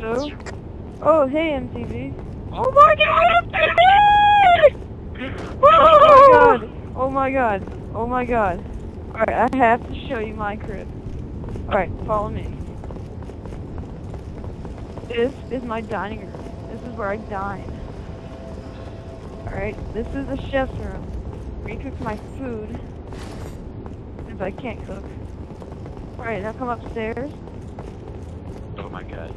Hello? Oh, hey, MTV. Oh my god, Oh my oh god! Oh my god! Oh my god! Alright, I have to show you my crib. Alright, follow me. This is my dining room. This is where I dine. Alright, this is the chef's room. Where you cook my food. If I can't cook. Alright, now come upstairs. Oh my god.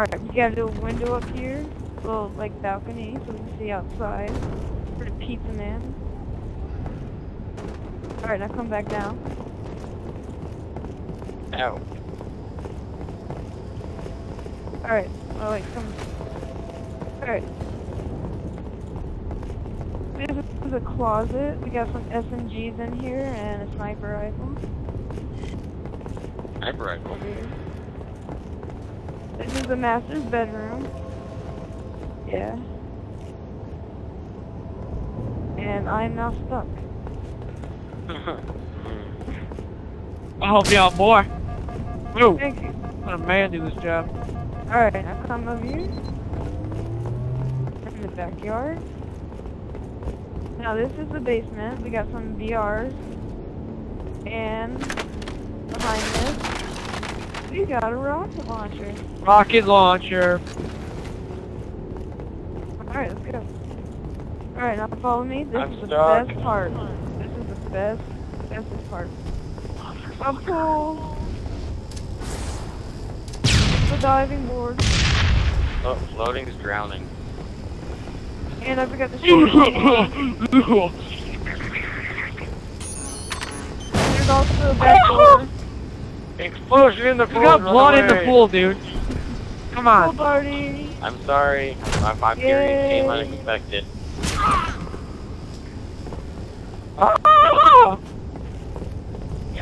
Alright, we got a little window up here. A little, like, balcony so we can see outside. For the pizza man. Alright, now come back down. Ow. Alright, oh wait, come. Alright. This is a closet. We got some SMGs in here and a sniper rifle Sniper rifle. This is the master's bedroom. Yeah. And I'm now stuck. I'll help you out more. Move. Thank you. Let a man do this job. Alright, now come over here. In the backyard. Now this is the basement. We got some BRs. And behind this, we got a rocket launcher. Rocket launcher. Alright, let's go. Alright, now follow me. This I'm is the best part. This is the best, bestest part. A pool. The diving board. Oh, floating is drowning. And I forgot to show you. There's also a back door. Explosion in the pool. You got blood in the pool, dude. Come Pool on. party. I'm sorry. My, my period came Yay. unexpected. Ah!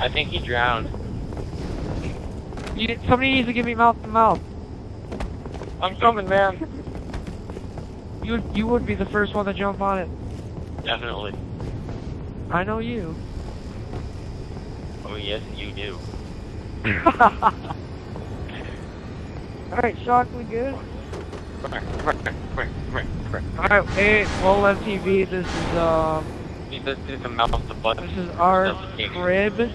I think he drowned. You, somebody needs to give me mouth to mouth. I'm coming, man. You you would be the first one to jump on it. Definitely. I know you. Oh, yes, you do. Alright, Shock, we good? Alright, hey, well MTV, this is um Need to do some mouse to butt. this is our crib. This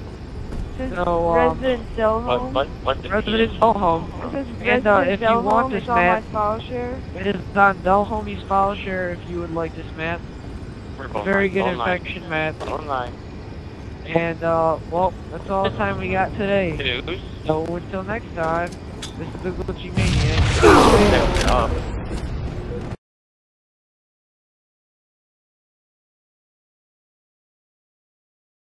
is So, um, Resident Cell What, Home. what, what the Resident Dell Home. This is And uh, Resident if you Cell want this It's on my map, file share. it is on Dell Homie's file share if you would like this map. Very good infection map. All nine. And uh well, that's all the time we got today. So until next time, this is the Glitching Maniac. Step it up.